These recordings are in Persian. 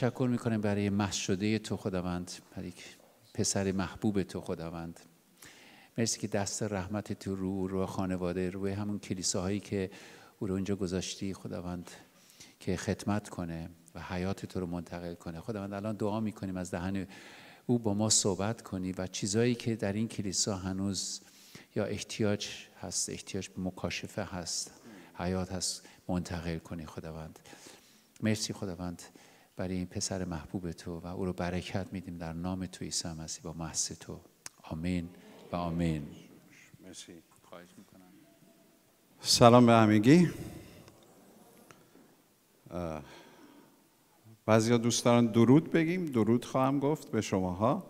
تشکر می‌کنیم برای محض شده تو خداوند برای پسر محبوب تو خداوند. مرسی که دست رحمت تو رو رو خانواده روی همون کلیساهایی که او رو اونجا گذاشتی خداوند که خدمت کنه و حیات تو رو منتقل کنه. خداوند الان دعا می‌کنیم از دهن او با ما صحبت کنی و چیزایی که در این کلیسا هنوز یا احتیاج هست احتیاج به مکاشفه هست حیات هست منتقل کنی خداوند. مرسی خداوند. برای این پسر محبوب تو و او رو برکت میدیم در نام تو عیسی مسیح با محض تو. آمین و آمین. مرسی. سلام به همگی. بعضی دوست دارن درود بگیم. درود خواهم گفت به شماها.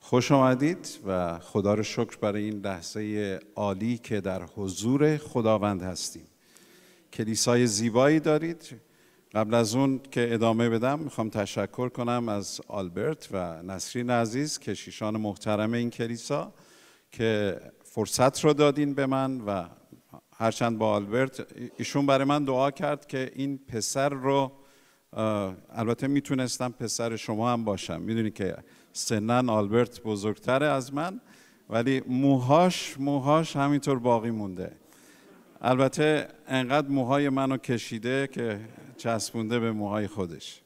خوش آمدید و خدا رو شکر برای این لحظه عالی که در حضور خداوند هستیم. کلیسای زیبایی دارید. قبل از اون که ادامه بدم می‌خوام تشکر کنم از آلبرت و نسرین عزیز کشیشان محترم این کلیسا که فرصت رو دادین به من و هرچند با آلبرت ایشون برای من دعا کرد که این پسر رو البته می‌تونستم پسر شما هم باشم. می‌دونی که سنن آلبرت بزرگتره از من ولی موهاش موهاش همینطور باقی مونده. البته انقدر موهای منو کشیده که چسبونده به موهای خودش.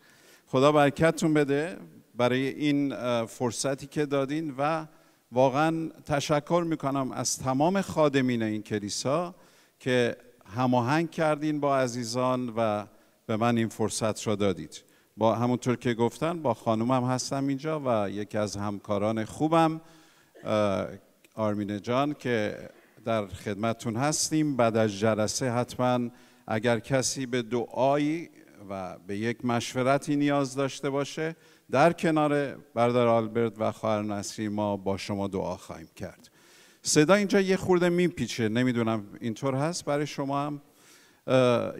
خدا برکتتون بده برای این فرصتی که دادین و واقعا تشکر می‌کنم از تمام خادمین این کلیسا که هماهنگ کردین با عزیزان و به من این فرصت را دادید. با همونطور که گفتن با خانومم هستم اینجا و یکی از همکاران خوبم آرمین جان که در خدمتون هستیم. بعد از جلسه حتما اگر کسی به دعایی و به یک مشورتی نیاز داشته باشه در کنار بردار آلبرت و خواهر نصری ما با شما دعا خواهیم کرد. صدا اینجا یه خورده میپیچه نمی‌دونم اینطور هست برای شما هم.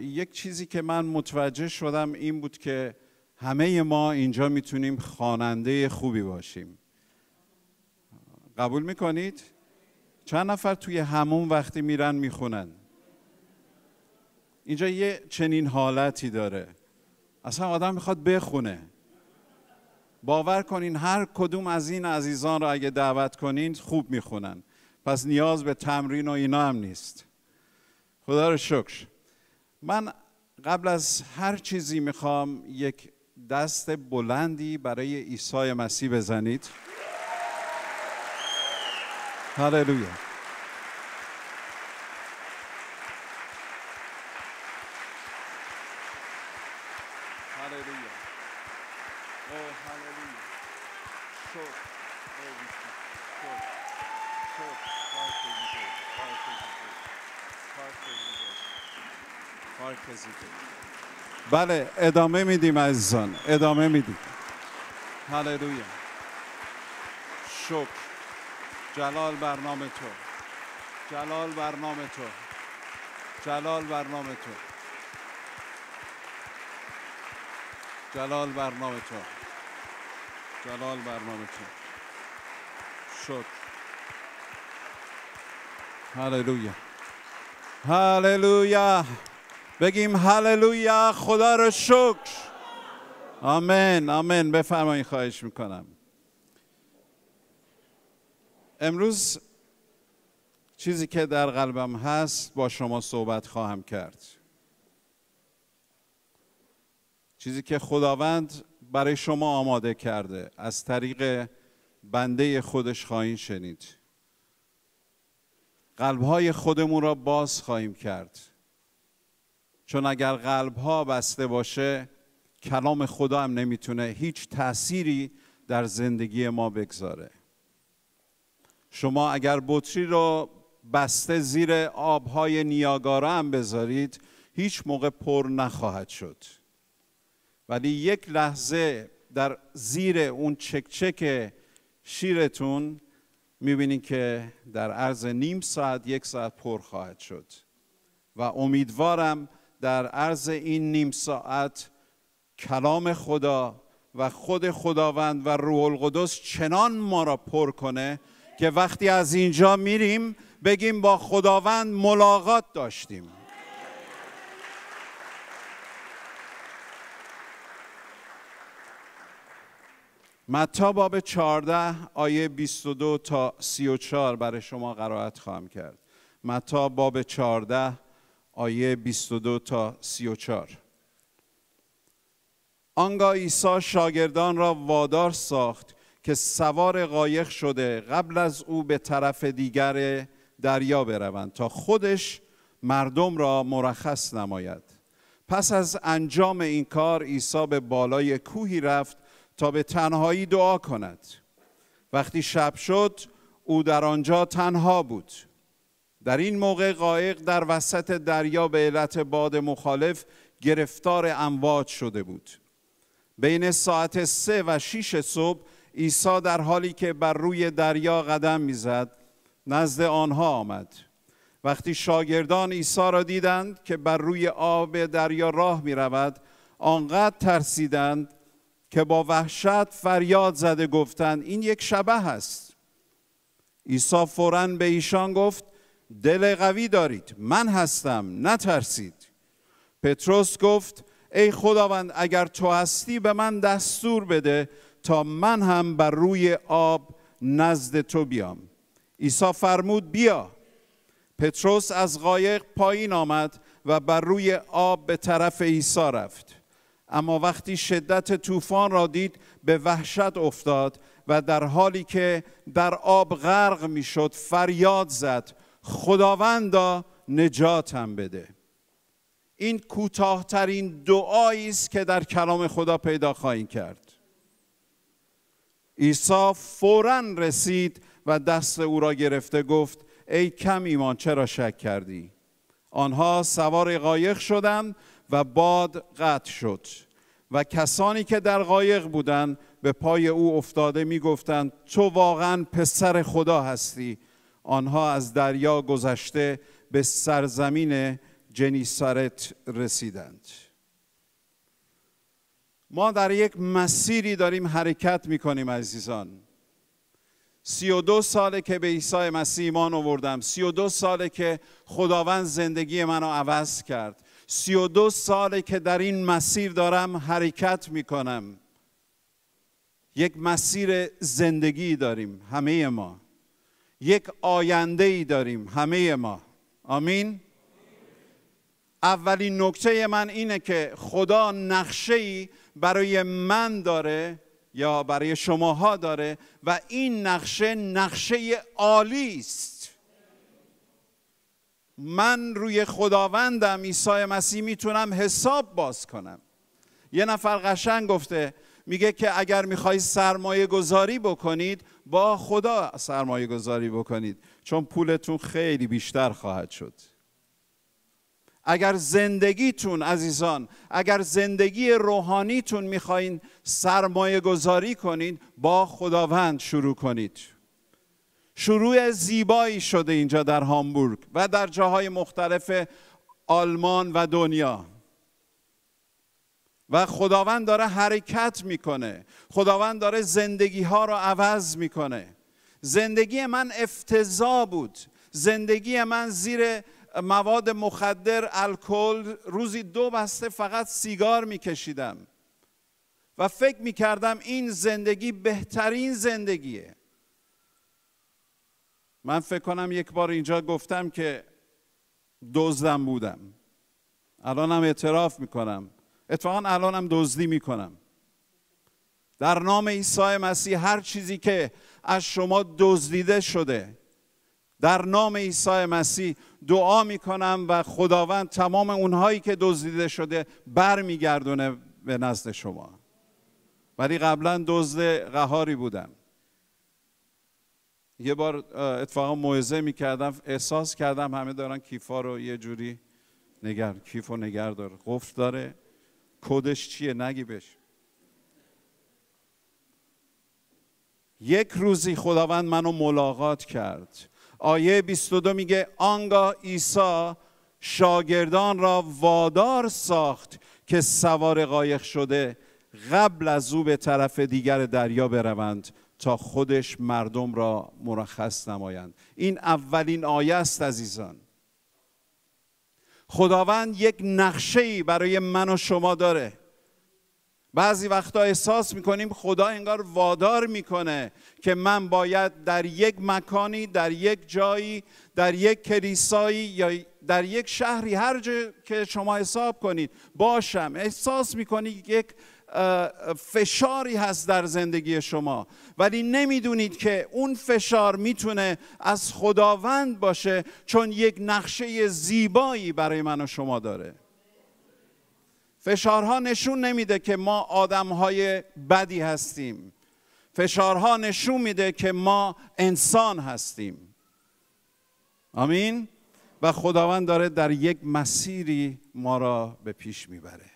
یک چیزی که من متوجه شدم این بود که همه ما اینجا می‌تونیم خواننده خوبی باشیم. قبول می‌کنید؟ چند نفر توی همون وقتی میرن می‌خونن؟ اینجا یه چنین حالتی داره. اصلا آدم می‌خواد بخونه. باور کنین هر کدوم از این عزیزان را اگه دعوت کنین خوب می‌خونن. پس نیاز به تمرین و اینا هم نیست. خدا رو شکر. من قبل از هر چیزی می‌خوام یک دست بلندی برای عیسی مسیح بزنید. هللویا. بله ادامه میدیم عزیزان. ادامه میدیم. هللویا. شکر. جلال برنامه تو. جلال برنامه تو. جلال برنامه تو. جلال برنامه تو. جلال برنامه تو. شکر. هللویا. هللویا. بگیم هللویا خدا رو شکر. آمین آمین. بفرمایید خواهش می‌کنم. امروز چیزی که در قلبم هست با شما صحبت خواهم کرد. چیزی که خداوند برای شما آماده کرده از طریق بنده خودش خواهید شنید. قلبهای خودمون را باز خواهیم کرد. چون اگر قلب ها بسته باشه کلام خدا هم نمی‌تونه هیچ تأثیری در زندگی ما بگذاره. شما اگر بطری رو بسته زیر آبهای نیاگارا هم بذارید هیچ موقع پر نخواهد شد. ولی یک لحظه در زیر اون چکچک شیرتون می‌بینید که در عرض نیم ساعت یک ساعت پر خواهد شد. و امیدوارم در عرض این نیم ساعت کلام خدا و خود خداوند و روح القدس چنان ما را پر کنه که وقتی از اینجا میریم بگیم با خداوند ملاقات داشتیم. متا باب 14 آیه 22 تا 34 برای شما قرائت خواهم کرد. متا باب 14 آیه 22 تا 34 آنگاه عیسی شاگردان را وادار ساخت که سوار قایق شده قبل از او به طرف دیگر دریا بروند تا خودش مردم را مرخص نماید. پس از انجام این کار عیسی به بالای کوهی رفت تا به تنهایی دعا کند. وقتی شب شد او در آنجا تنها بود. در این موقع قایق در وسط دریا به علت باد مخالف گرفتار امواج شده بود. بین ساعت سه و شیش صبح عیسی در حالی که بر روی دریا قدم می‌زد نزد آنها آمد. وقتی شاگردان عیسی را دیدند که بر روی آب دریا راه می رود آنقدر ترسیدند که با وحشت فریاد زده گفتند این یک شبه است. عیسی فورا به ایشان گفت دل قوی دارید. من هستم. نترسید. پتروس گفت ای خداوند اگر تو هستی به من دستور بده تا من هم بر روی آب نزد تو بیام. عیسی فرمود بیا. پتروس از قایق پایین آمد و بر روی آب به طرف عیسی رفت. اما وقتی شدت طوفان را دید به وحشت افتاد و در حالی که در آب غرق می‌شد فریاد زد. خداوندا نجاتم بده. این کوتاهترین دعایی است که در کلام خدا پیدا خواهیم کرد. عیسی فورا رسید و دست او را گرفته گفت ای کم ایمان چرا شک کردی؟ آنها سوار قایق شدند و باد قطع شد و کسانی که در قایق بودند به پای او افتاده می‌گفتند تو واقعا پسر خدا هستی آنها از دریا گذشته به سرزمین جنیسارت رسیدند. ما در یک مسیری داریم حرکت می‌کنیم عزیزان. سی و دو ساله که به عیسی مسیح ایمان آوردم. سی و دو ساله که خداوند زندگی منو عوض کرد. سی و دو ساله که در این مسیر دارم حرکت می‌کنم. یک مسیر زندگی داریم همه ما. یک آینده ای داریم همه ما. آمین؟ اولین نکته من اینه که خدا نقشه ای برای من داره یا برای شماها داره و این نقشه نقشه عالی است. من روی خداوندم عیسی مسیح می‌تونم حساب باز کنم. یه نفر قشنگ گفته میگه که اگر می‌خوای سرمایه گذاری بکنید با خدا سرمایه گذاری بکنید چون پولتون خیلی بیشتر خواهد شد. اگر زندگیتون عزیزان اگر زندگی روحانیتون می‌خواین سرمایه گذاری کنید با خداوند شروع کنید. شروع زیبایی شده اینجا در هامبورگ و در جاهای مختلف آلمان و دنیا. و خداوند داره حرکت می‌کنه. خداوند داره زندگی ها رو عوض می‌کنه. زندگی من افتضاح بود. زندگی من زیر مواد مخدر الکل روزی دو بسته فقط سیگار میکشیدم. و فکر می‌کردم این زندگی بهترین زندگیه. من فکر کنم یک بار اینجا گفتم که دزدم بودم. الانم اعتراف می‌کنم. اتفاقا الانم دزدی می‌کنم. در نام عیسی مسیح هر چیزی که از شما دزدیده شده در نام عیسی مسیح دعا می‌کنم و خداوند تمام اونهایی که دزدیده شده برمیگردونه به نزد شما. ولی قبلا دزد قهاری بودم. یه بار اتفاقا موعظه می‌کردم احساس کردم همه دارن کیفا رو یه جوری نگر کیف و نگر داره قفل داره. کدش چیه؟ نگی بش یک روزی خداوند منو ملاقات کرد. آیه 22 میگه آنگاه عیسی شاگردان را وادار ساخت که سوار قایق شده قبل از او به طرف دیگر دریا بروند تا خودش مردم را مرخص نمایند. این اولین آیه است عزیزان. خداوند یک نقشه برای من و شما داره. بعضی وقتا احساس می‌کنیم خدا انگار وادار می‌کنه که من باید در یک مکانی در یک جایی در یک کلیسایی یا در یک شهری هر جا که شما حساب کنید باشم. احساس می‌کنید یک فشاری هست در زندگی شما. ولی نمی‌دونید که اون فشار می‌تونه از خداوند باشه چون یک نقشه زیبایی برای من و شما داره. فشارها نشون نمیده که ما آدمهای بدی هستیم. فشارها نشون میده که ما انسان هستیم. آمین؟ و خداوند داره در یک مسیری ما را به پیش می‌بره.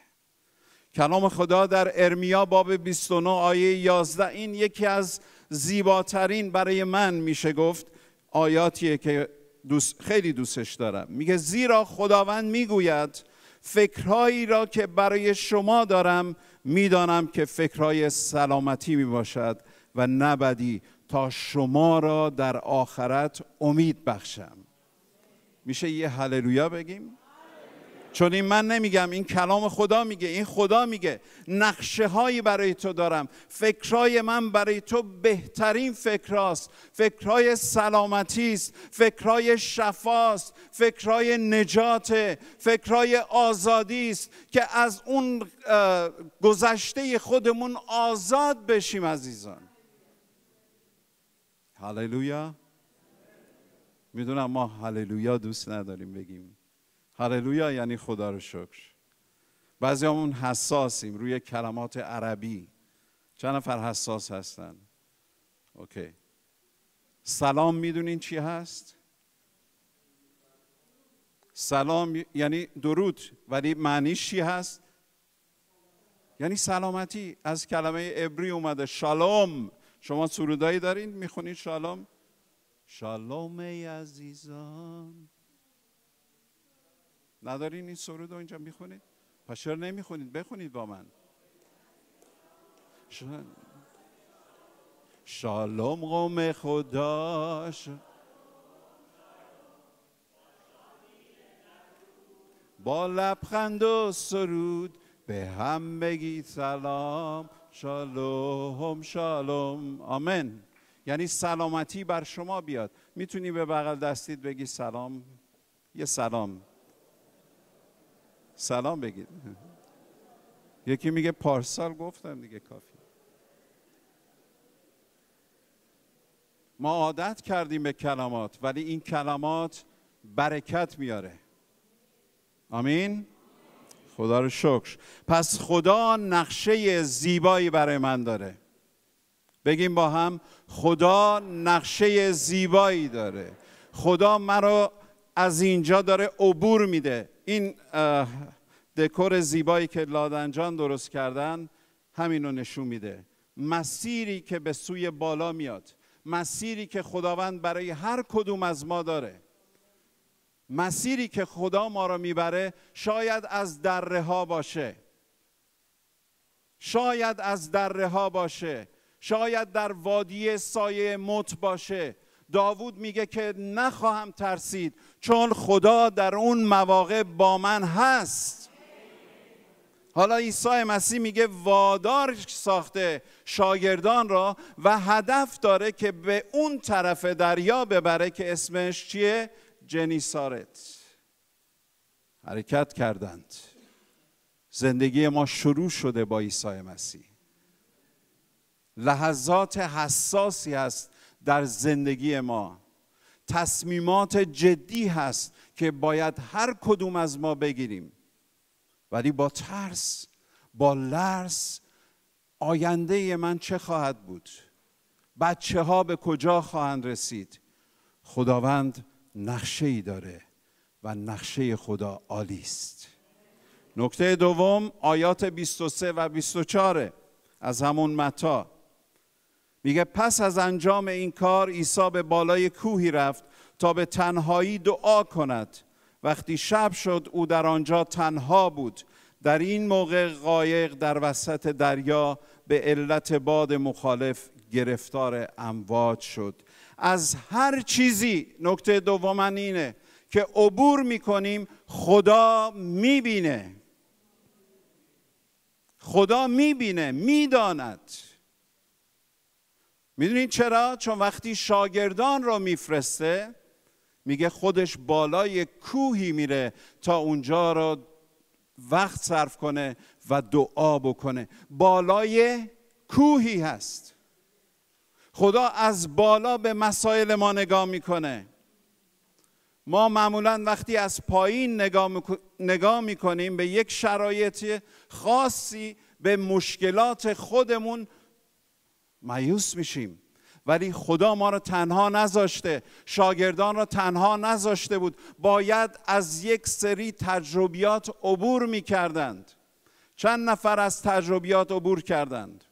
کلام خدا در ارمیا باب 29 آیه 11 این یکی از زیباترین برای من میشه گفت آیاتیه که دوست خیلی دوستش دارم. میگه زیرا خداوند می‌گوید فکرهایی را که برای شما دارم می‌دانم که فکرهای سلامتی می باشد و نبدی تا شما را در آخرت امید بخشم. میشه یه هللویا بگیم؟ چون این من نمیگم این کلام خدا میگه این خدا میگه نقشه هایی برای تو دارم. فکرهای من برای تو بهترین فکراست. فکرهای سلامتی است فکرهای شفاست فکرهای نجات فکرهای آزادی است که از اون گذشته خودمون آزاد بشیم عزیزان. هللویا. می‌دونم ما هللویا دوست نداریم بگیم. هللویا یعنی خدا رو شکر. بعضی همون حساسیم روی کلمات عربی. چند نفر حساس هستن؟ اوکی. سلام می‌دونین چی هست؟ سلام یعنی درود ولی معنیش چی هست؟ یعنی سلامتی. از کلمه عبری اومده. شالوم. شما سرودایی دارین؟ می‌خونید شالوم؟ شالوم عزیزان. ندارین این سرود رو اینجا می‌خونید؟ پس چرا نمی‌خونید؟ بخونید با من. شالوم قوم خدا با لبخند و سرود به هم بگی سلام. شالوم شالوم. آمین. یعنی سلامتی بر شما بیاد. می‌تونی به بغل دستید بگی سلام. یه سلام. سلام بگید. یکی میگه پارسال گفتم دیگه کافی. ما عادت کردیم به کلمات ولی این کلمات برکت میاره. آمین؟ خدا رو شکر. پس خدا نقشه زیبایی برای من داره. بگیم با هم خدا نقشه زیبایی داره. خدا مرا از اینجا داره عبور میده. این دکور زیبایی که لادنجان درست کردن همینو نشون میده. مسیری که به سوی بالا میاد مسیری که خداوند برای هر کدوم از ما داره. مسیری که خدا ما را می‌بره شاید از دره ها باشه. شاید از دره ها باشه. شاید در وادی سایه موت باشه. داوود میگه که نخواهم ترسید چون خدا در اون مواقع با من هست. حالا عیسی مسیح میگه وادار ساخته شاگردان را و هدف داره که به اون طرف دریا ببره که اسمش چیه؟ جنیسارت. حرکت کردند. زندگی ما شروع شده با عیسی مسیح. لحظات حساسی هست در زندگی ما. تصمیمات جدی هست که باید هر کدوم از ما بگیریم. ولی با ترس با لرز آینده من چه خواهد بود؟ بچه ها به کجا خواهند رسید؟ خداوند نقشه ای داره و نقشه خدا عالی است. نکته دوم آیات 23 و 24 از همون متا. میگه پس از انجام این کار عیسی به بالای کوهی رفت تا به تنهایی دعا کند. وقتی شب شد او در آنجا تنها بود. در این موقع قایق در وسط دریا به علت باد مخالف گرفتار امواج شد. از هر چیزی نکته دوم اینه که عبور می‌کنیم خدا می‌بینه. خدا می‌بینه می‌داند. می‌دونید چرا؟ چون وقتی شاگردان را میفرسته میگه خودش بالای کوهی میره تا اونجا را وقت صرف کنه و دعا بکنه. بالای کوهی هست. خدا از بالا به مسائل ما نگاه می‌کنه. ما معمولا وقتی از پایین نگاه, می‌کنیم به یک شرایط خاصی به مشکلات خودمون مایوس میشیم. ولی خدا ما را تنها نذاشته شاگردان را تنها نذاشته بود. باید از یک سری تجربیات عبور می‌کردند. چند نفر از تجربیات عبور کردند؟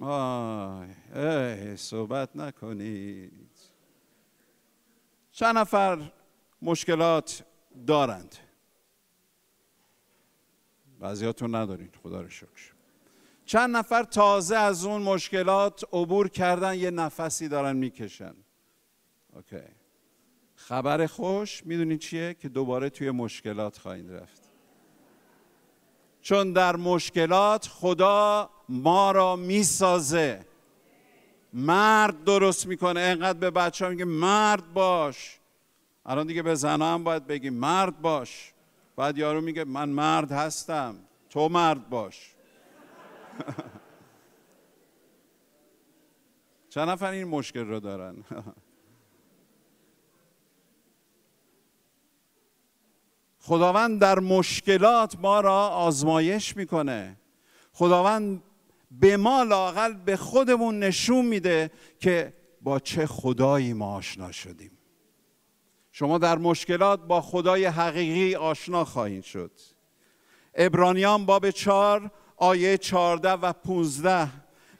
آه صحبت نکنید. چند نفر مشکلات دارند؟ بعضیاتون ندارید خدا رو شکر. چند نفر تازه از اون مشکلات عبور کردن یه نفسی دارن می‌کشن. اوکی. خبر خوش می‌دونید چیه؟ که دوباره توی مشکلات خواهید رفت. چون در مشکلات خدا ما را می‌سازه. مرد درست می‌کنه. انقدر به بچه ها میگه مرد باش. الان دیگه به زنها هم باید بگیم مرد باش. بعد یارو میگه من مرد هستم. تو مرد باش. چند نفر این مشکل رو دارن؟ خداوند در مشکلات ما را آزمایش می‌کنه. خداوند به ما لاقل به خودمون نشون میده که با چه خدایی ما آشنا شدیم. شما در مشکلات با خدای حقیقی آشنا خواهید شد. ابرانیان باب چار آیه چارده و پونزده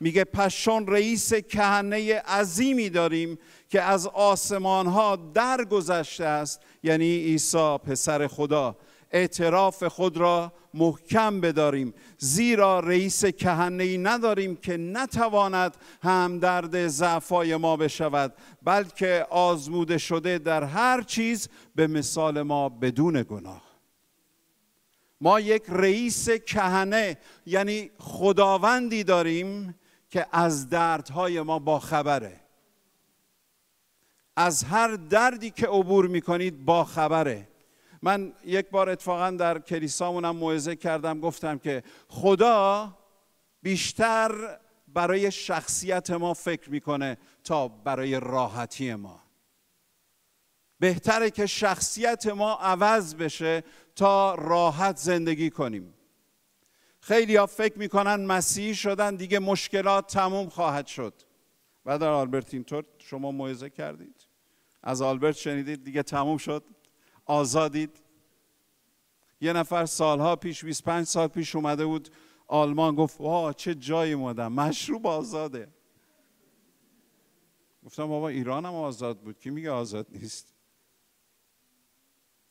میگه پشون رئیس کهنه عظیمی داریم که از آسمان ها درگذشته است یعنی عیسی پسر خدا اعتراف خود را محکم بداریم. زیرا رئیس کهنه ای نداریم که نتواند هم درد ضعفای ما بشود بلکه آزموده شده در هر چیز به مثال ما بدون گناه. ما یک رئیس کهنه یعنی خداوندی داریم که از دردهای ما با خبره از هر دردی که عبور می‌کنید با خبره من یک بار اتفاقا در کلیسامونم موعظه کردم گفتم که خدا بیشتر برای شخصیت ما فکر می‌کنه تا برای راحتی ما. بهتره که شخصیت ما عوض بشه تا راحت زندگی کنیم. خیلی ها فکر می‌کنن مسیحی شدن دیگه مشکلات تموم خواهد شد. و در آلبرت اینطور شما موعظه کردید. از آلبرت شنیدید دیگه تموم شد. آزادید. یه نفر سالها پیش 25 سال پیش اومده بود آلمان گفت واه چه جایی اومدم؟ مشروب آزاده. گفتم بابا ایران هم آزاد بود. کی میگه آزاد نیست؟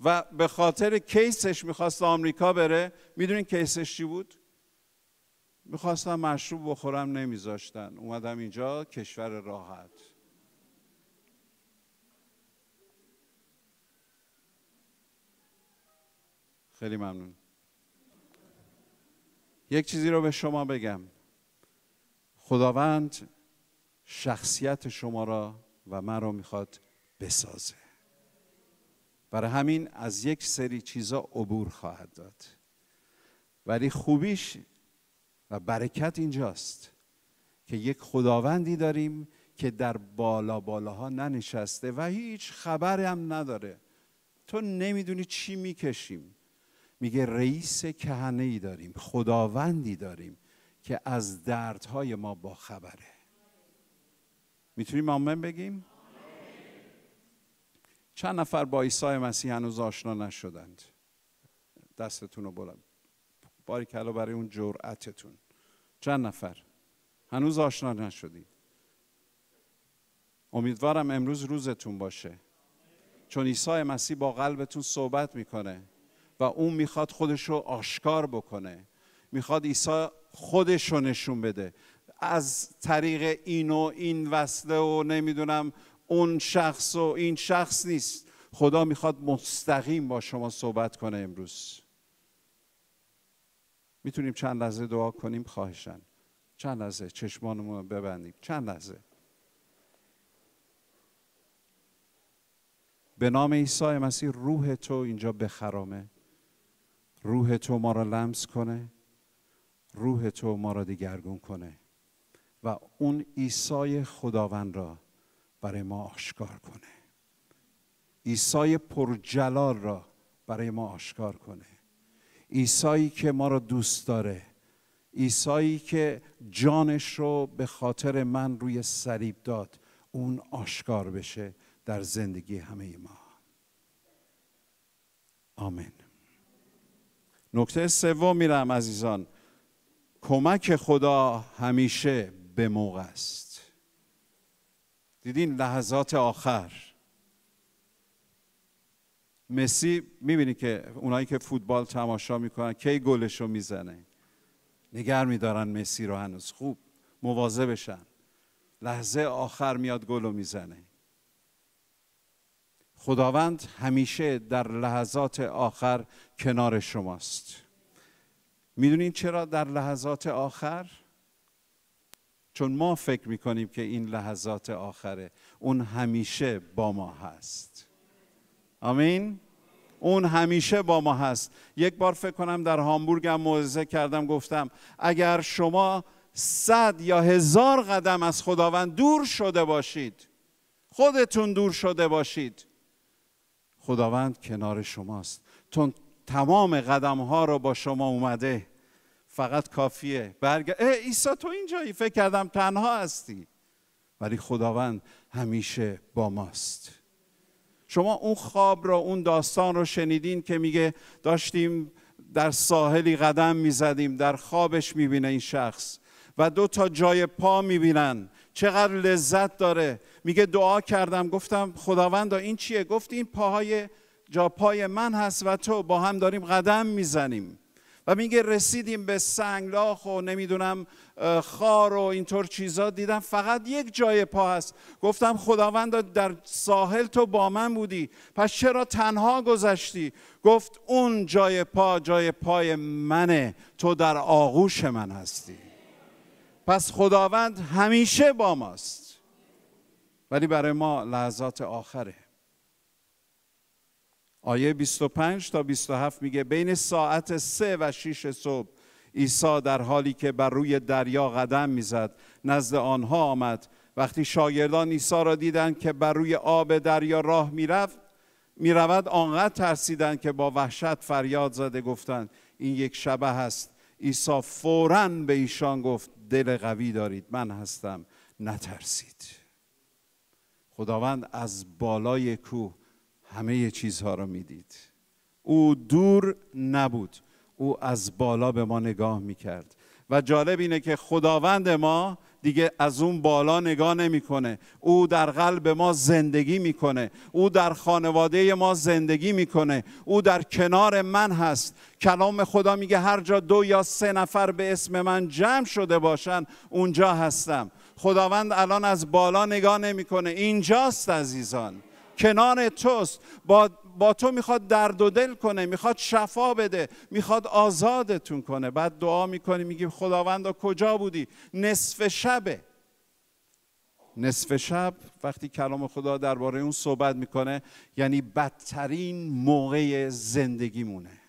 و به خاطر کیسش می‌خواست آمریکا بره می‌دونین کیسش چی بود؟ می‌خواستم مشروب بخورم نمیذاشتن. اومدم اینجا کشور راحت. خیلی ممنون. یک چیزی رو به شما بگم. خداوند شخصیت شما را و من را می‌خواد بسازه. برای همین از یک سری چیزا عبور خواهد داد. ولی خوبیش و برکت اینجاست که یک خداوندی داریم که در بالا بالاها ننشسته و هیچ خبری هم نداره. تو نمی‌دونی چی می‌کشیم. میگه رئیس کهنه ای داریم خداوندی داریم که از دردهای ما با خبره می‌تونیم آمن بگیم؟ چند نفر با عیسی مسیح هنوز آشنا نشدند؟ دستتون رو بلند. باری کلا برای اون جرأتتون. چند نفر؟ هنوز آشنا نشدید. امیدوارم امروز روزتون باشه. چون عیسی مسیح با قلبتون صحبت می‌کنه و اون می‌خواد خودش رو آشکار بکنه. می‌خواد عیسی خودش رو نشون بده. از طریق این و این وصله و نمی‌دونم اون شخص و این شخص نیست. خدا می‌خواد مستقیم با شما صحبت کنه امروز. می‌تونیم چند لحظه دعا کنیم؟ خواهشن چند لحظه؟ چشمانمون رو ببندیم. چند لحظه؟ به نام عیسی مسیح روح تو اینجا بخرامه. روح تو ما را لمس کنه. روح تو ما را دیگرگون کنه. و اون عیسی خداوند را برای ما آشکار کنه. عیسی پرجلال را برای ما آشکار کنه. عیسی که ما را دوست داره. عیسی که جانش رو به خاطر من روی صلیب داد اون آشکار بشه در زندگی همه ما. آمین. نکته سوم میرم عزیزان. کمک خدا همیشه به موقع است. دیدین لحظات آخر. مسی می‌بینی که اونایی که فوتبال تماشا می‌کنن کی گلش رو می‌زنه؟ نگر میدارن مسی رو هنوز. خوب مواظبشن لحظه آخر میاد گل رو می‌زنه. خداوند همیشه در لحظات آخر کنار شماست. می‌دونین چرا در لحظات آخر؟ چون ما فکر می‌کنیم که این لحظات آخره اون همیشه با ما هست. آمین؟ اون همیشه با ما هست. یک بار فکر کنم در هامبورگ هم موعظه کردم گفتم اگر شما صد یا هزار قدم از خداوند دور شده باشید خودتون دور شده باشید خداوند کنار شماست. تون تمام قدم ها رو با شما اومده. فقط کافیه. برگ اه عیسی تو اینجایی فکر کردم تنها هستی. ولی خداوند همیشه با ماست. شما اون خواب رو اون داستان رو شنیدین که میگه داشتیم در ساحلی قدم می‌زدیم در خوابش می‌بینه این شخص و دو تا جای پا می‌بینن. چقدر لذت داره. میگه دعا کردم گفتم خداوند این چیه؟ گفت این پاهای جا پای من هست و تو با هم داریم قدم می‌زنیم. میگه رسیدیم به سنگلاخ و نمی‌دونم خار و اینطور چیزا. دیدم فقط یک جای پا هست. گفتم خداوند در ساحل تو با من بودی. پس چرا تنها گذشتی؟ گفت اون جای پا جای پای منه. تو در آغوش من هستی. پس خداوند همیشه با ماست. ولی برای ما لحظات آخره. آیه 25 تا 27 میگه بین ساعت 3 و 6 صبح عیسی در حالی که بر روی دریا قدم می‌زد نزد آنها آمد. وقتی شاگردان عیسی را دیدند که بر روی آب دریا راه می‌رفت می‌رود آنقدر ترسیدند که با وحشت فریاد زده گفتند این یک شبه است. عیسی فورا به ایشان گفت دل قوی دارید من هستم نترسید. خداوند از بالای کوه همه چیزها را می‌دید. او دور نبود. او از بالا به ما نگاه می‌کرد. و جالب اینه که خداوند ما دیگه از اون بالا نگاه نمی‌کنه. او در قلب ما زندگی می‌کنه. او در خانواده ما زندگی می‌کنه. او در کنار من هست. کلام خدا میگه هر جا دو یا سه نفر به اسم من جمع شده باشن اونجا هستم. خداوند الان از بالا نگاه نمی‌کنه. اینجاست عزیزان. کنار توست. با, با تو می‌خواد درد و دل کنه می‌خواد شفا بده می‌خواد آزادتون کنه. بعد دعا می‌کنی میگی خداوند کجا بودی؟ نصف شبه. نصف شب وقتی کلام خدا درباره اون صحبت می‌کنه یعنی بدترین موقع زندگیمونه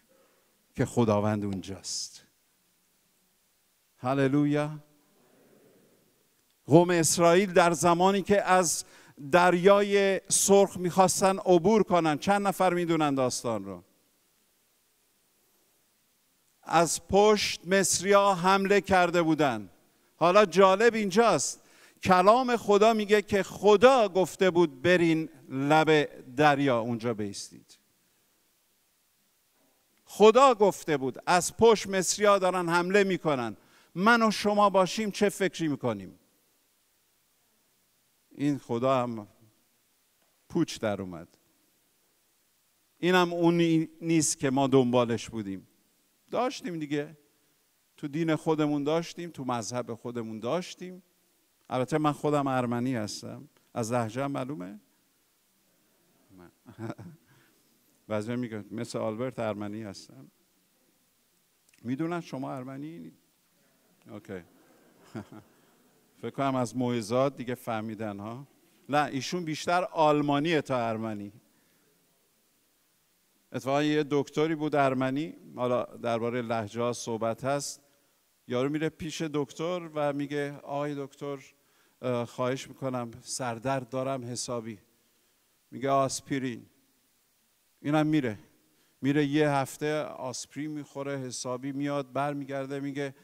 که خداوند اونجاست. هللویا. قوم اسرائیل در زمانی که از دریای سرخ می‌خواستن عبور کنن. چند نفر می‌دونن داستان رو؟ از پشت مصریا حمله کرده بودن. حالا جالب اینجاست. کلام خدا میگه که خدا گفته بود برین لب دریا اونجا بیستید. خدا گفته بود از پشت مصریا دارن حمله می‌کنن. من و شما باشیم چه فکری می‌کنیم؟ این خدا هم پوچ در اومد. اینم اون نیست که ما دنبالش بودیم. داشتیم دیگه. تو دین خودمون داشتیم تو مذهب خودمون داشتیم. البته من خودم ارمنی هستم. از لهجه معلومه؟ بعضی میگه مثل آلبرت ارمنی هستم. می‌دونن شما ارمنی؟ اوکی. فکر کنم از موعظات دیگه فهمیدن ها؟ نه ایشون بیشتر آلمانیه تا ارمنی. اتفاقا یه دکتری بود ارمنی حالا درباره لحجه ها صحبت هست. یارو میره پیش دکتر و میگه آقای دکتر خواهش می‌کنم سردرد دارم حسابی. میگه آسپرین. اینم میره. میره یه هفته آسپرین می‌خوره حسابی میاد برمیگرده میگه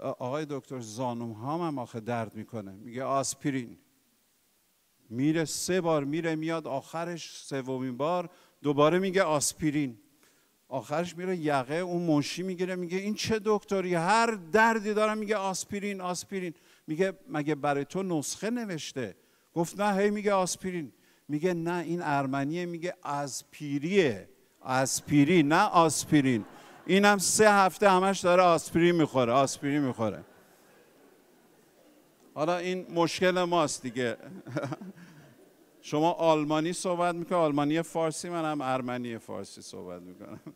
آقای دکتر زانوم هام هم آخه درد می‌کنه. میگه آسپرین. میره سه بار میره میاد آخرش سومین بار دوباره میگه آسپرین. آخرش میره یقه اون منشی می‌گیره میگه این چه دکتری؟ هر دردی دارم میگه آسپرین آسپرین. میگه مگه برای تو نسخه نوشته؟ گفت نه هی میگه آسپرین. میگه نه این ارمنیه میگه از پیریه آسپرین نه آسپرین. اینم سه هفته همش داره آسپرین می‌خوره آسپرین می‌خوره. حالا این مشکل ماست دیگه. شما آلمانی صحبت می‌کنه آلمانی فارسی من هم ارمنی فارسی صحبت می‌کنم.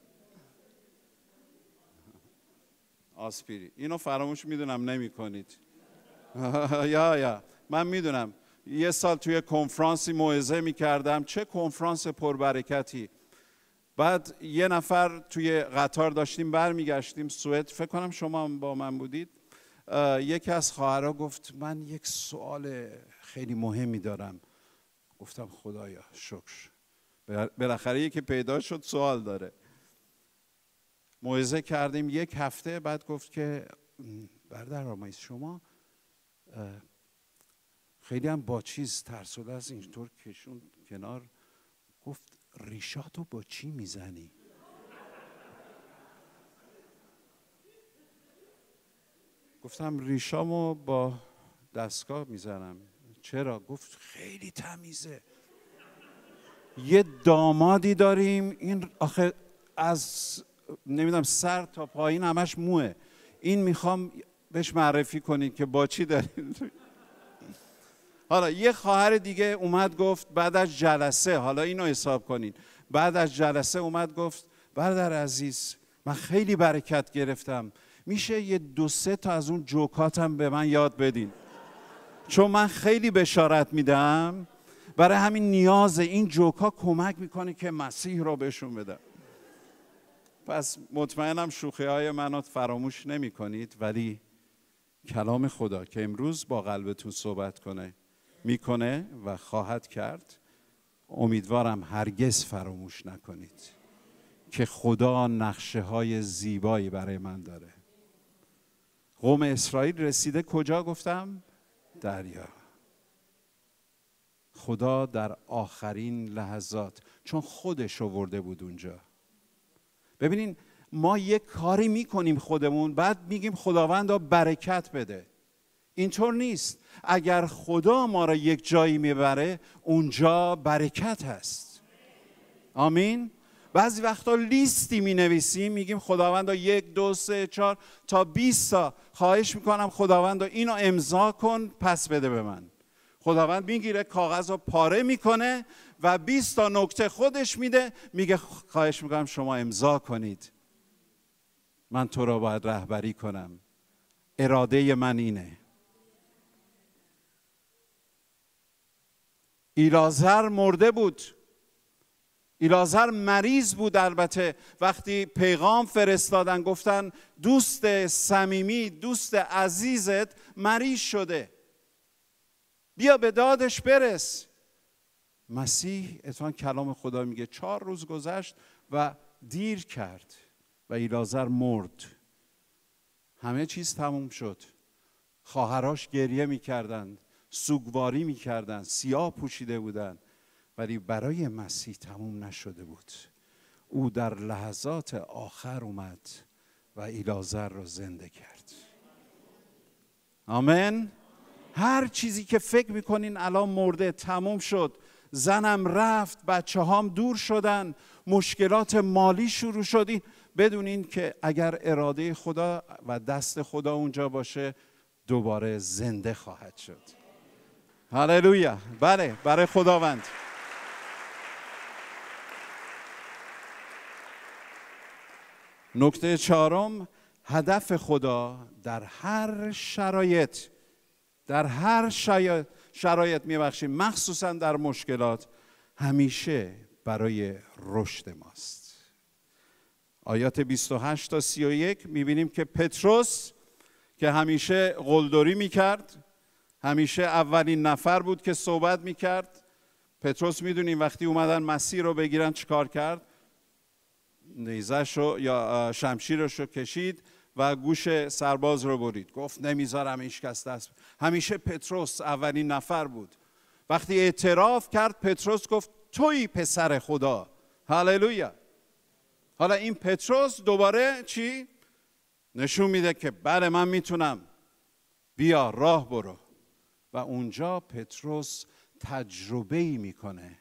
آسپیری اینو فراموش می‌دونم نمی کنید یا یا. من می‌دونم. یه سال توی کنفرانسی موعظه می‌کردم. چه کنفرانس پربرکتی. بعد یه نفر توی قطار داشتیم برمیگشتیم سوئد. فکر کنم شما با من بودید. یکی از خواهرها گفت من یک سوال خیلی مهمی دارم. گفتم خدایا شکر. بالاخره یکی پیدا شد سوال داره. موعظه کردیم یک هفته بعد گفت که بردر آمایز شما خیلی هم با چیز ترسوده از اینطور کشون کنار. گفت ریشاتو با چی می‌زنی؟ گفتم ریشامو با دستگاه می‌زنم. چرا؟ گفت خیلی تمیزه. یه دامادی داریم. این آخه از نمی‌دونم سر تا پایین همش موه. این می‌خوام بهش معرفی کنید که با چی دارید حالا یه خواهر دیگه اومد گفت بعد از جلسه حالا اینو حساب کنین. بعد از جلسه اومد گفت برادر عزیز من خیلی برکت گرفتم. میشه یه دو سه تا از اون جوکاتم به من یاد بدین. چون من خیلی بشارت میدم. برای همین نیاز این جوکا کمک می‌کنه که مسیح رو بهشون بدم. پس مطمئنم شوخی های منو فراموش نمی کنید ولی کلام خدا که امروز با قلبتون صحبت کنه می‌کنه و خواهد کرد. امیدوارم هرگز فراموش نکنید که خدا نقشه های زیبایی برای من داره. قوم اسرائیل رسیده کجا گفتم؟ دریا. خدا در آخرین لحظات چون خودش ورده بود اونجا. ببینین ما یک کاری می‌کنیم خودمون بعد میگیم خداوند برکت بده. اینطور نیست. اگر خدا ما را یک جایی می‌بره اونجا برکت هست. آمین؟ بعضی وقتا لیستی می نویسیم میگیم خداوند یک دو سه چهار تا 20 تا. خواهش می‌کنم خداوند اینو امضا کن پس بده به من. خداوند می‌گیره کاغذ رو پاره می‌کنه و 20 تا نکته خودش میده. میگه خواهش می‌کنم شما امضا کنید. من تو را باید رهبری کنم. اراده من اینه. ایلازر مرده بود. ایلازر مریض بود البته. وقتی پیغام فرستادن گفتن دوست صمیمی دوست عزیزت مریض شده. بیا به دادش برس. مسیح اتفاقا کلام خدا میگه چهار روز گذشت و دیر کرد و ایلازر مرد. همه چیز تموم شد. خواهراش گریه می‌کردند. سوگواری می‌کردند سیاه پوشیده بودند. ولی برای مسیح تموم نشده بود. او در لحظات آخر اومد و ایلازر را زنده کرد. آمین. هر چیزی که فکر می‌کنین الان مرده تموم شد. زنم رفت بچه هام دور شدن مشکلات مالی شروع شدین بدونین که اگر اراده خدا و دست خدا اونجا باشه دوباره زنده خواهد شد. هللویا. بله برای خداوند. نکته چهارم هدف خدا در هر شرایط در هر شرایط, شرایط میبخشیم مخصوصا در مشکلات همیشه برای رشد ماست. آیات 28 تا 31 می‌بینیم که پتروس که همیشه قلدری می‌کرد همیشه اولین نفر بود که صحبت می‌کرد. پتروس می‌دونیم وقتی اومدن مسیر رو بگیرن چیکار کرد؟ نیزش رو یا شمشیرش رو کشید و گوش سرباز رو برید. گفت نمی‌ذارم هیچ کس دست همیشه پتروس اولین نفر بود. وقتی اعتراف کرد پتروس گفت توی پسر خدا. هللویا حالا این پتروس دوباره چی؟ نشون میده که بله من می‌تونم. بیا راه برو. و اونجا پتروس تجربه ای می‌کنه.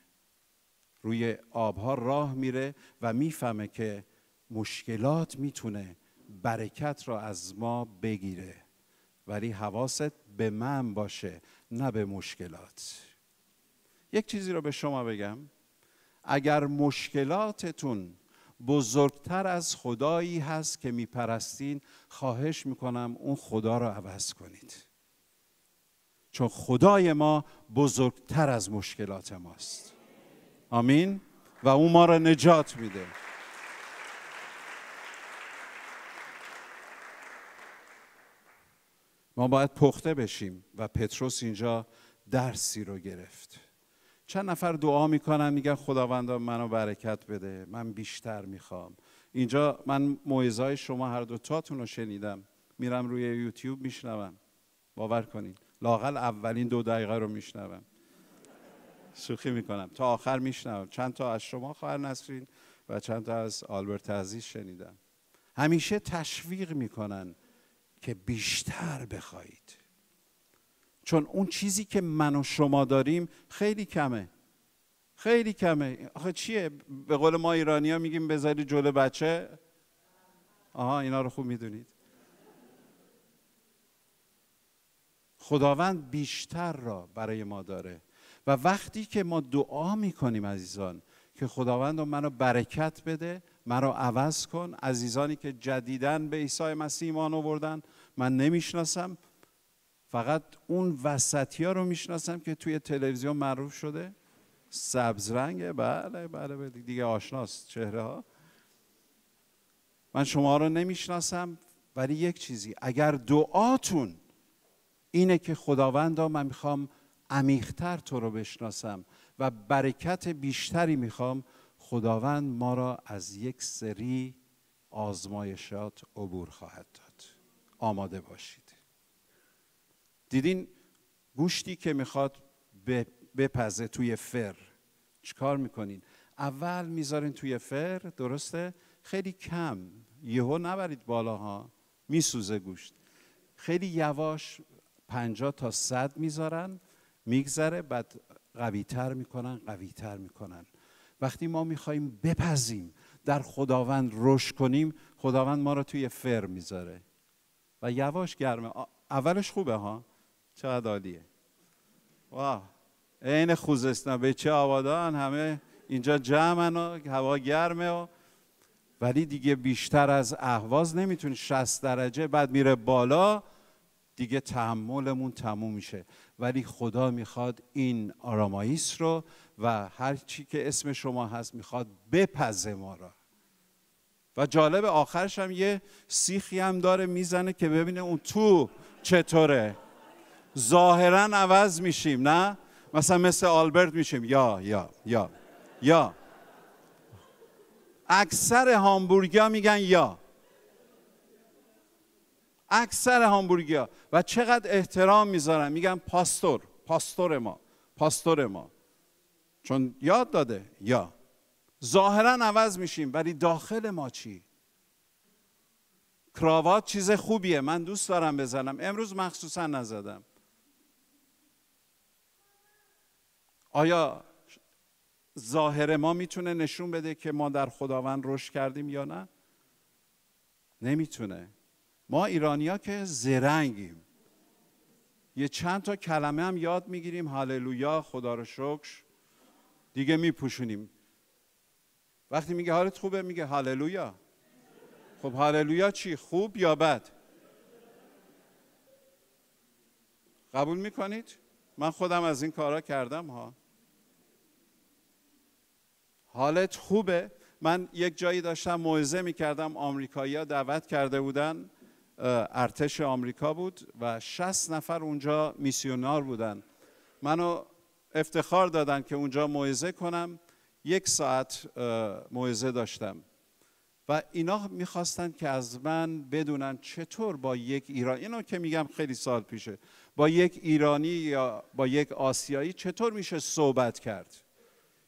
روی آبها راه میره و می‌فهمه که مشکلات می‌تونه برکت را از ما بگیره. ولی حواست به من باشه نه به مشکلات. یک چیزی رو به شما بگم. اگر مشکلاتتون بزرگتر از خدایی هست که میپرستین خواهش می‌کنم اون خدا رو عوض کنید. چون خدای ما بزرگتر از مشکلات ماست. آمین. و اون ما را نجات میده. ما باید پخته بشیم و پتروس اینجا درسی رو گرفت. چند نفر دعا می‌کنن میگن خداوندا منو برکت بده من بیشتر می‌خوام. اینجا من موعظای شما هر دو تاتون رو شنیدم. میرم روی یوتیوب میشنوم. باور کنین. لاقل اولین دو دقیقه رو میشنوم. شوخی می‌کنم. تا آخر میشنوم. چند تا از شما خواهر نسرین و چند تا از آلبرت عزیز شنیدم. همیشه تشویق می‌کنن که بیشتر بخواهید. چون اون چیزی که من و شما داریم خیلی کمه. خیلی کمه. آخه چیه؟ به قول ما ایرانی ها میگیم بذاری جلو بچه. آها اینا رو خوب می‌دونید. خداوند بیشتر را برای ما داره. و وقتی که ما دعا می‌کنیم عزیزان که خداوند منو برکت بده مرا عوض کن. عزیزانی که جدیدن به عیسی مسیح ایمان آوردن من نمی‌شناسم. فقط اون وسطی ها رو می‌شناسم که توی تلویزیون معروف شده. سبز رنگه. بله بله دیگه آشناست چهره ها من شما رو نمی‌شناسم ولی یک چیزی. اگر دعاتون اینه که خداوندا من می‌خوام عمیقتر تو رو بشناسم و برکت بیشتری می‌خوام خداوند ما را از یک سری آزمایشات عبور خواهد داد. آماده باشید. دیدین گوشتی که می‌خواد بپزه توی فر. چیکار می‌کنین؟ اول می‌ذارین توی فر درسته؟ خیلی کم. یهو نبرید بالاها. میسوزه گوشت. خیلی یواش پنجاه تا صد می‌ذارن میگذره بعد قویتر می‌کنن قویتر می‌کنن. وقتی ما می‌خوایم بپزیم در خداوند رشد کنیم خداوند ما رو توی فر می‌ذاره. و یواش گرمه. اولش خوبه ها؟ چقدر عالیه. واه عین خوزستان. به چه آبادان؟ همه اینجا جمعن و هوا گرمه و ولی دیگه بیشتر از اهواز نمی‌تونی. 60 درجه بعد میره بالا دیگه تحملمون تموم میشه. ولی خدا می‌خواد این آراماییس رو و هر چی که اسم شما هست می‌خواد بپزه ما را. و جالب آخرش هم یه سیخی هم داره می‌زنه که ببینه اون تو چطوره. ظاهرا عوض میشیم نه؟ مثلا مثل آلبرت میشیم. یا یا یا یا. اکثر هامبورگیا میگن یا. اکثر هامبورگیا. و چقدر احترام می‌ذارن. میگن پاستور پاستور ما پاستور ما. چون یاد داده؟ یا. ظاهرا عوض میشیم ولی داخل ما چی؟ کراوات چیز خوبیه. من دوست دارم بزنم. امروز مخصوصا نزدم. آیا ظاهر ما می‌تونه نشون بده که ما در خداوند رشد کردیم یا نه؟ نمی‌تونه. ما ایرانیا که زرنگیم. یه چند تا کلمه هم یاد می‌گیریم. هللویا خدا رو شکر. دیگه میپوشونیم. وقتی میگه حالت خوبه میگه هللویا خب هاللویا چی؟ خوب یا بد؟ قبول می‌کنید؟ من خودم از این کارا کردم ها. حالت خوبه. من یک جایی داشتم موعظه می‌کردم. آمریکایی‌ها دعوت کرده بودن. ارتش آمریکا بود و 60 نفر اونجا میسیونار بودن. منو افتخار دادن که اونجا موعظه کنم. یک ساعت موعظه داشتم. و اینا می‌خواستن که از من بدونن چطور با یک ایرانی اینو که میگم خیلی سال پیشه با یک ایرانی یا با یک آسیایی چطور میشه صحبت کرد؟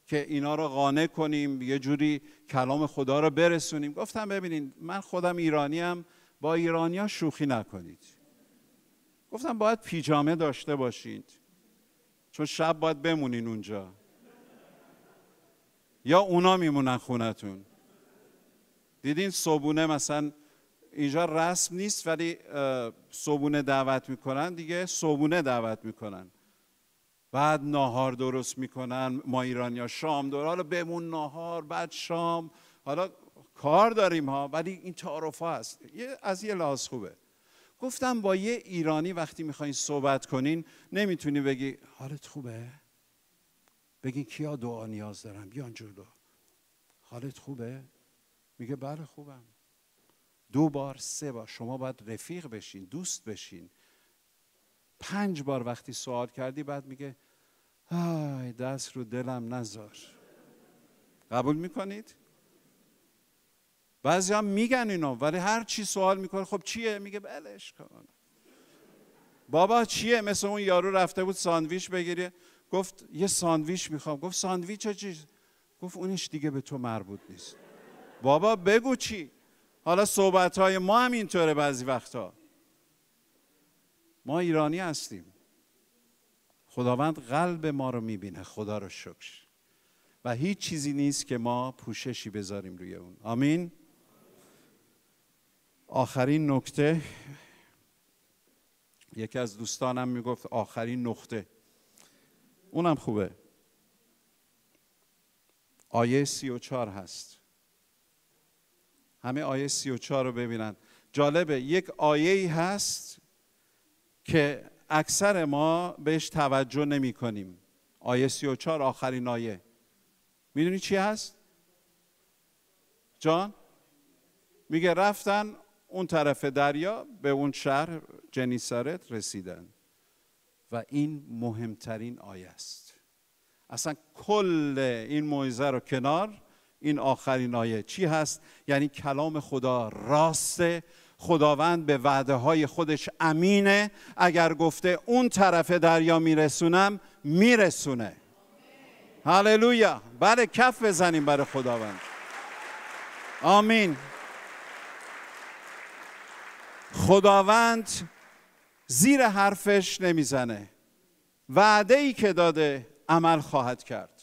که اینا رو قانع کنیم یه جوری کلام خدا رو برسونیم. گفتم ببینین من خودم ایرانیم با ایرانیا شوخی نکنید. گفتم باید پیجامه داشته باشید. چون شب باید بمونین اونجا. یا اونا میمونن خونتون. دیدین صبونه مثلا اینجا رسم نیست ولی صبونه دعوت می‌کنن دیگه صبونه دعوت می‌کنن. بعد ناهار درست می‌کنن ما ایرانیا شام دور حالا بمون ناهار بعد شام. حالا کار داریم ها ولی این تعارف ها هست. از یه لحاظ خوبه. گفتم با یه ایرانی وقتی می‌خواین صحبت کنین نمی‌تونی بگی حالت خوبه؟ بگی کیا دعا نیاز دارم بیان جلو حالت خوبه؟ میگه بله خوبم. دو بار سه بار. شما باید رفیق بشین دوست بشین. پنج بار وقتی سوال کردی بعد میگه آی دست رو دلم نذار. قبول می‌کنید؟ بعضی هم میگن اینو ولی هر چی سوال می‌کنه خب چیه؟ میگه بلش کن. بابا چیه؟ مثل اون یارو رفته بود ساندویچ بگیره گفت یه ساندویچ می‌خوام. گفت ساندویچ چیز؟ گفت اونش دیگه به تو مربوط نیست. بابا بگو چی؟ حالا صحبت های ما هم اینطوره بعضی وقتا. ما ایرانی هستیم. خداوند قلب ما رو می‌بینه. خدا رو شکر. و هیچ چیزی نیست که ما پوششی بذاریم روی اون. آمین؟ آخرین نکته. یکی از دوستانم می‌گفت آخرین نقطه. اونم خوبه. آیه سی و چار هست. همه آیه سی و چار رو ببینن. جالبه. یک آیه هست که اکثر ما بهش توجه نمی کنیم آیه سی و چار آخرین آیه. می‌دونی چی هست؟ جان؟ میگه رفتن اون طرف دریا به اون شهر جنیسارت رسیدن. و این مهمترین آیه است. اصلا کل این موعظه رو کنار این آخرین آیه چی هست؟ یعنی کلام خدا راسته خداوند به وعده های خودش امینه. اگر گفته اون طرف دریا میرسونم میرسونه. هللویا! بله کف بزنیم برای خداوند. آمین. خداوند زیر حرفش نمی‌زنه. وعده ای که داده عمل خواهد کرد.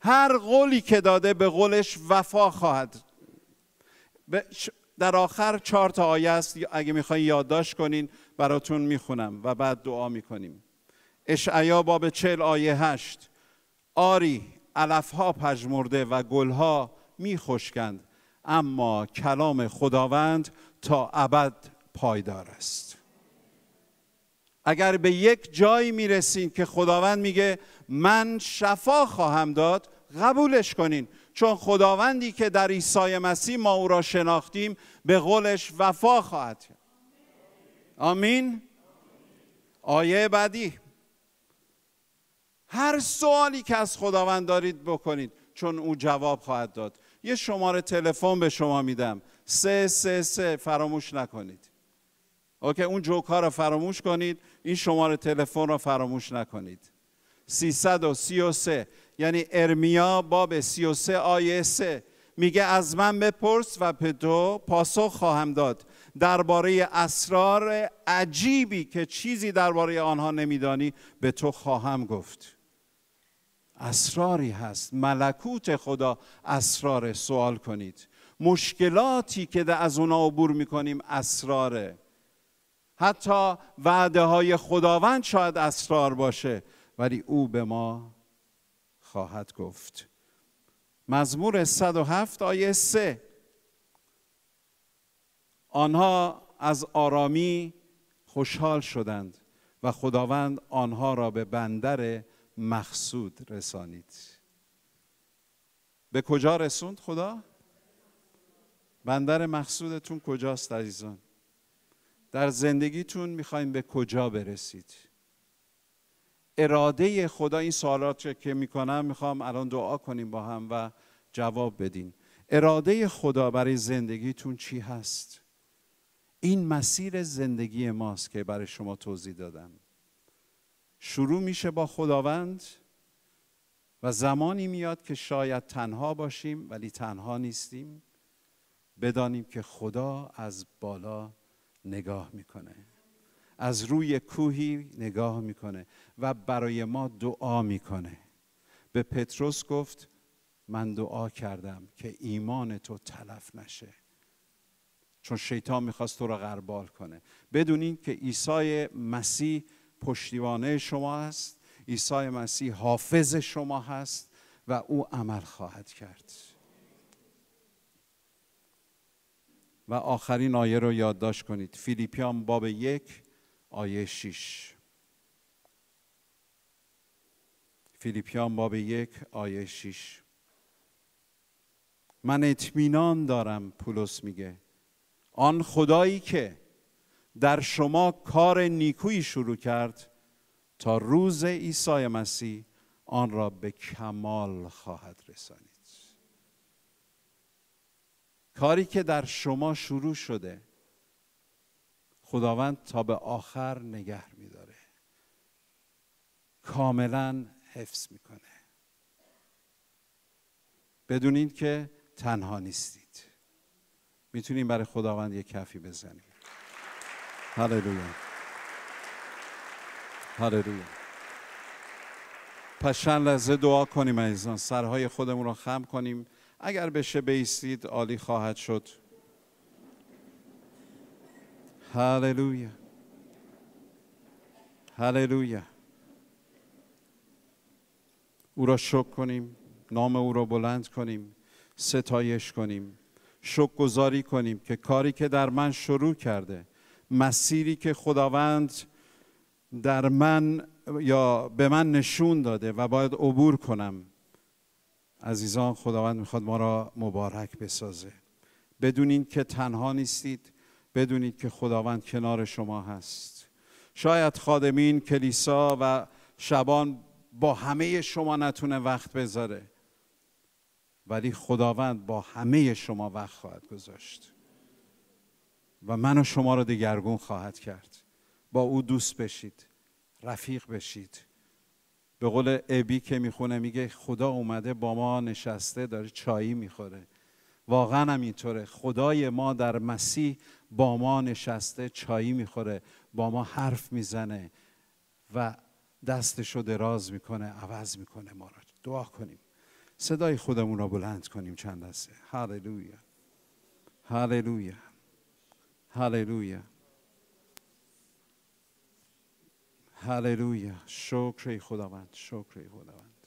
هر قولی که داده به قولش وفا خواهد. در آخر چهار تا آیه است. اگه می‌خواین یادداشت کنین براتون می‌خونم و بعد دعا می‌کنیم. اشعیا باب چل آیه هشت. آری علفها پژمرده و گلها میخشکند اما کلام خداوند تا ابد پایدار است. اگر به یک جایی می‌رسین که خداوند میگه من شفا خواهم داد قبولش کنین. چون خداوندی که در عیسی مسیح ما او را شناختیم به قولش وفا خواهد آمین؟ آیه بعدی. هر سوالی که از خداوند دارید بکنید چون او جواب خواهد داد. یه شماره تلفن به شما میدم. سه سه سه. فراموش نکنید. اوکی اون جوکا رو فراموش کنید این شماره تلفن رو فراموش نکنید. 333 یعنی ارمیا باب 33 آیه 3 میگه از من بپرس و به تو پاسخ خواهم داد. درباره اسرار عجیبی که چیزی درباره آنها نمیدانی به تو خواهم گفت. اسراری هست. ملکوت خدا اسرار سوال کنید. مشکلاتی که از اونا عبور می‌کنیم اسراره. حتی وعده های خداوند شاید اسرار باشه ولی او به ما خواهد گفت مزمور 107 آیه 3 آنها از آرامی خوشحال شدند و خداوند آنها را به بندر مقصود رسانید به کجا رسوند خدا؟ بندر مقصودتون کجاست عزیزان؟ در زندگیتون می‌خواین به کجا برسید؟ اراده خدا این سوالات که می‌کنم می‌خوام الان دعا کنیم با هم و جواب بدین اراده خدا برای زندگیتون چی هست؟ این مسیر زندگی ماست که برای شما توضیح دادم شروع میشه با خداوند و زمانی میاد که شاید تنها باشیم ولی تنها نیستیم بدانیم که خدا از بالا نگاه می‌کنه. از روی کوهی نگاه می‌کنه و برای ما دعا می‌کنه. به پتروس گفت من دعا کردم که ایمان تو تلف نشه. چون شیطان می‌خواست تو را غربال کنه. بدونین که عیسی مسیح پشتیبانه شما هست عیسی مسیح حافظ شما هست و او عمل خواهد کرد. و آخرین آیه رو یادداشت کنید. فیلیپیان باب یک آیه 6 فیلیپیان باب یک آیه 6 من اطمینان دارم پولس میگه. آن خدایی که در شما کار نیکویی شروع کرد تا روز عیسی مسیح آن را به کمال خواهد رسانید کاری که در شما شروع شده خداوند تا به آخر نگه میداره. کاملا حفظ می‌کنه. بدونید که تنها نیستید. می‌تونیم برای خداوند یک کفی بزنیم. هللویا. هللویا. پس چند لحظه دعا کنیم عزیزان. سرهای خودمون رو خم کنیم. اگر بشه بیستید عالی خواهد شد. هللویا. هللویا. او را شکر کنیم نام او را بلند کنیم ستایش کنیم شکر گذاری کنیم که کاری که در من شروع کرده مسیری که خداوند در من یا به من نشون داده و باید عبور کنم. عزیزان خداوند می‌خواد ما را مبارک بسازه. بدونین که تنها نیستید بدونید که خداوند کنار شما هست. شاید خادمین کلیسا و شبان با همه شما نتونه وقت بذاره ولی خداوند با همه شما وقت خواهد گذاشت. و من و شما را دگرگون خواهد کرد. با او دوست بشید رفیق بشید. به قول ابی که می‌خونه میگه خدا اومده با ما نشسته داره چایی می‌خوره. واقعا هم اینطوره. خدای ما در مسیح با ما نشسته چایی می‌خوره با ما حرف می‌زنه و دستشو دراز می‌کنه عوض می‌کنه ما را. دعا کنیم. صدای خودمون را بلند کنیم چند لحظه. هاللویا هاللویا هاللویا هاللویا شکر خداوند شکر خداوند.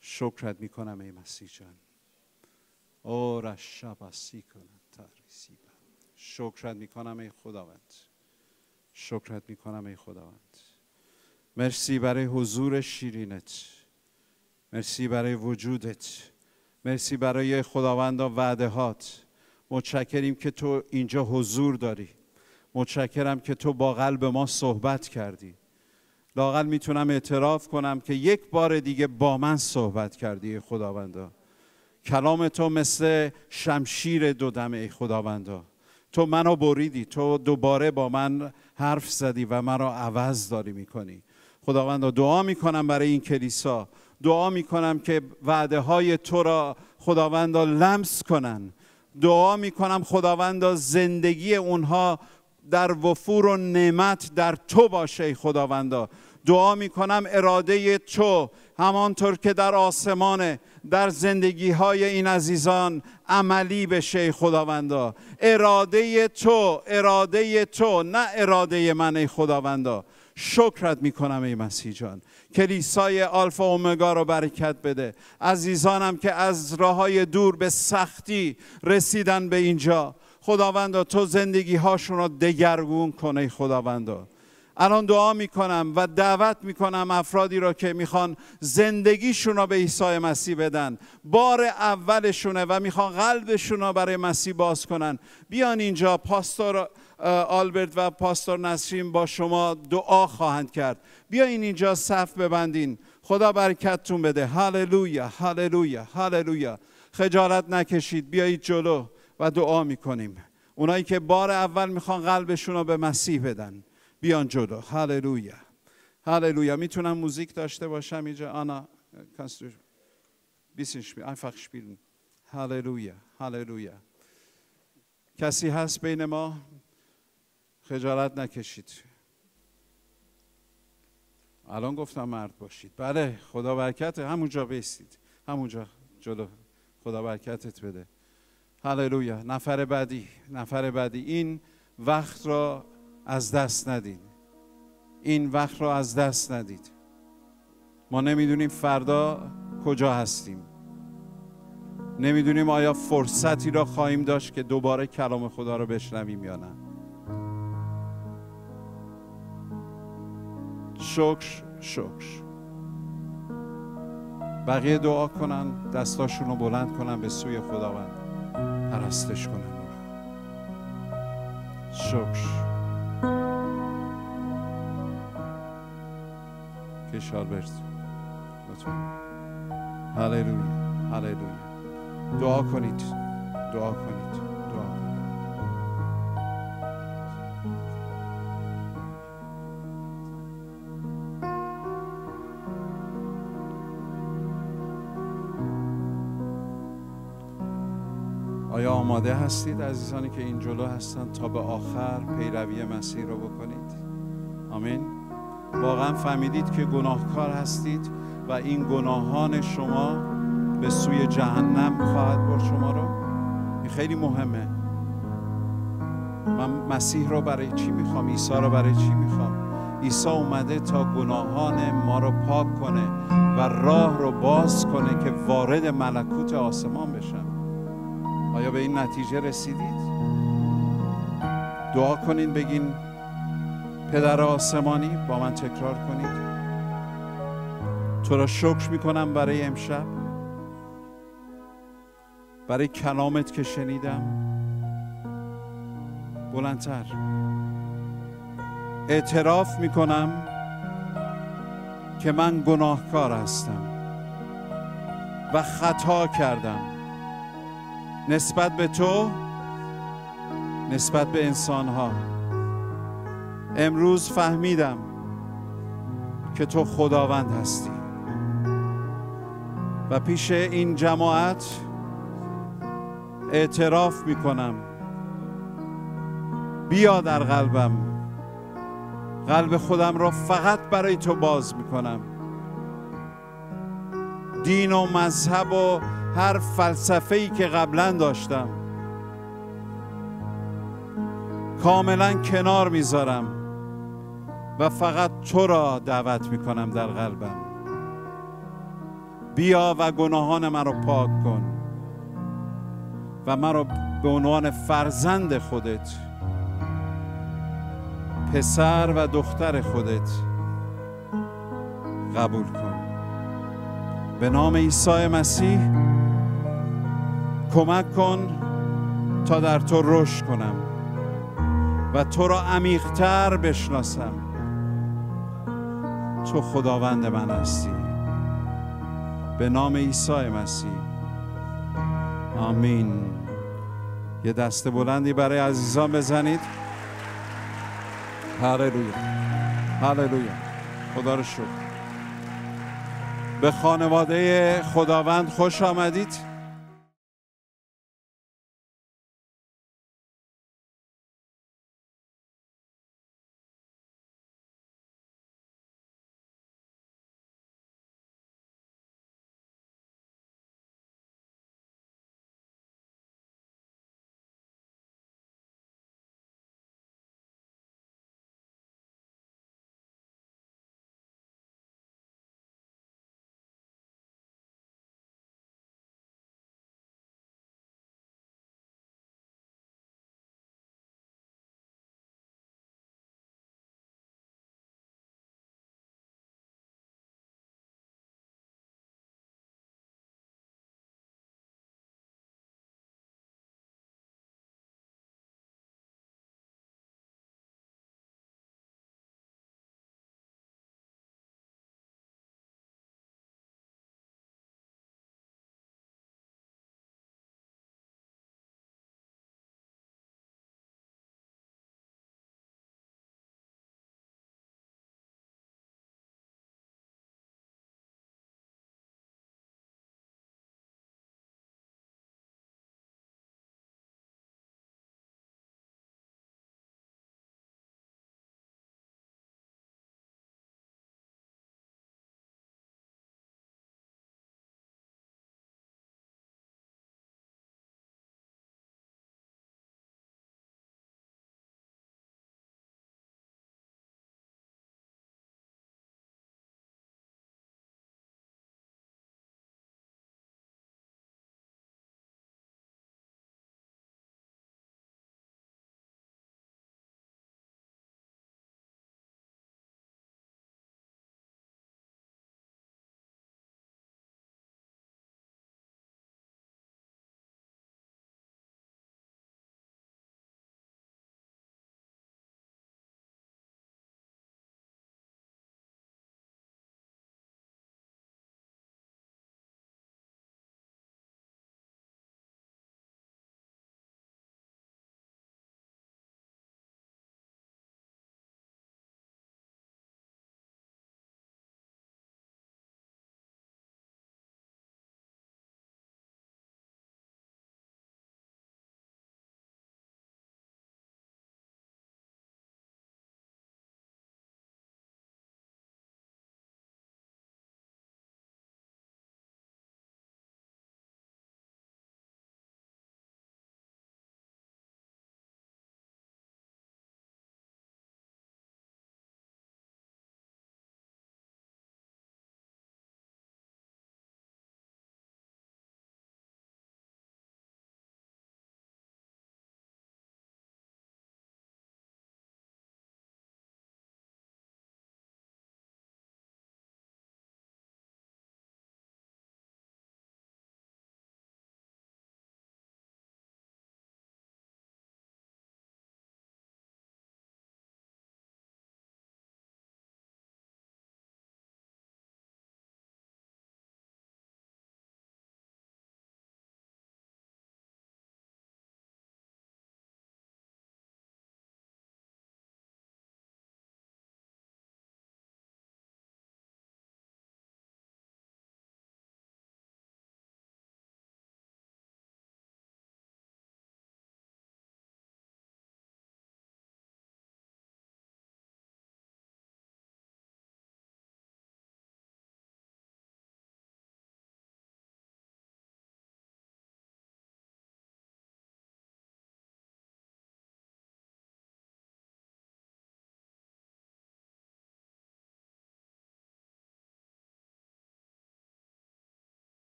شکرت می‌کنم ای مسیح جان. او رشباسی کنم تریسی شکرت می‌کنم ای خداوند. شکرت می‌کنم ای خداوند. مرسی برای حضور شیرینت. مرسی برای وجودت. مرسی برای خداوند و وعده هات متشکریم که تو اینجا حضور داری. متشکرم که تو با قلب ما صحبت کردی. لاقل می‌تونم اعتراف کنم که یک بار دیگه با من صحبت کردی خداوندا. کلام تو مثل شمشیر دو دم ای خداوندا. تو منو بریدی تو دوباره با من حرف زدی و مرا عوض داری می‌کنی. خداوندا دعا می‌کنم برای این کلیسا. دعا می‌کنم که وعده های تو را خداوندا لمس کنن. دعا می‌کنم خداوندا زندگی اونها در وفور و نعمت در تو باشه خداوندا. دعا می‌کنم اراده تو همانطور که در آسمان در زندگی های این عزیزان عملی بشه خداوندا. اراده تو اراده تو نه اراده من ای خداوندا. شکرت می‌کنم ای مسیح جان. کلیسای آلفا اومگا رو برکت بده. عزیزانم که از راه های دور به سختی رسیدن به اینجا. خداوندا تو زندگی هاشون رو دگرگون کنه خداوندا. الان دعا می‌کنم و دعوت می‌کنم افرادی را که می‌خوان زندگیشون رو به عیسی مسیح بدن. بار اولشونه و می‌خوان قلبشون رو برای مسیح باز کنن. بیان اینجا پاستور آلبرت و پاستور نسرین با شما دعا خواهند کرد. بیاین اینجا صف ببندین. خدا برکتتون بده. هللویا هللویا هللویا. خجالت نکشید. بیایید جلو. و دعا می‌کنیم. اونایی که بار اول می‌خوان قلبشون رو به مسیح بدن بیان جلو. هللویا. هللویا. می‌تونم موزیک داشته باشم اینجا؟ آنا kannst du bisschen einfach spielen هللویا. هللویا. کسی هست بین ما؟ خجالت نکشید. الان گفتم مرد باشید. بله خدا برکت همونجا بیستید همونجا جلو. خدا برکتت بده. هللویا نفر بعدی. نفر بعدی. این وقت را از دست ندید این وقت را از دست ندید. ما نمی‌دونیم فردا کجا هستیم. نمی‌دونیم آیا فرصتی را خواهیم داشت که دوباره کلام خدا را بشنویم یا نه. شکر شکر. بقیه دعا کنن دستاشون رو بلند کنن به سوی خداوند. پرستش کنن شکر. کشار برس لطفا. هللویا. هللویا. دعا کنید. دعا کنید. آماده هستید عزیزانی که این جلو هستند تا به آخر پیروی مسیح رو بکنید. آمین. واقعا فهمیدید که گناهکار هستید و این گناهان شما به سوی جهنم خواهد برد شما رو. این خیلی مهمه. من مسیح رو برای چی می‌خوام؟ عیسی رو برای چی می‌خوام؟ عیسی اومده تا گناهان ما رو پاک کنه و راه رو باز کنه که وارد ملکوت آسمان بشن. آیا به این نتیجه رسیدید؟ دعا کنین بگین پدر آسمانی با من تکرار کنید. تو را شکر می‌کنم برای امشب. برای کلامت که شنیدم. بلندتر. اعتراف می‌کنم که من گناهکار هستم و خطا کردم. نسبت به تو نسبت به انسان ها امروز فهمیدم که تو خداوند هستی. و پیش این جماعت اعتراف می کنم بیا در قلبم. قلب خودم را فقط برای تو باز می کنم دین و مذهب و هر فلسفه ای که قبلا داشتم. کاملا کنار می‌ذارم و فقط تو را دعوت می‌کنم در قلبم. بیا و گناهان مرا پاک کن و مرا به عنوان فرزند خودت پسر و دختر خودت قبول کن. به نام عیسی مسیح کمک کن تا در تو رشد کنم و تو را عمیقتر بشناسم. تو خداوند من هستی. به نام عیسی مسیح. آمین. یه دست بلندی برای عزیزان بزنید. هللویا. هللویا. خدا رو شکر. به خانواده خداوند خوش آمدید.